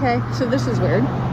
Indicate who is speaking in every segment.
Speaker 1: Okay, so this is weird.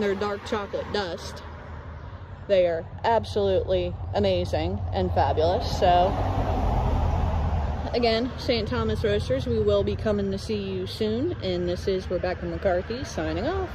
Speaker 1: Their dark chocolate dust. They are absolutely amazing and fabulous. So, again, St. Thomas Roasters, we will be coming to see you soon. And this is Rebecca McCarthy signing off.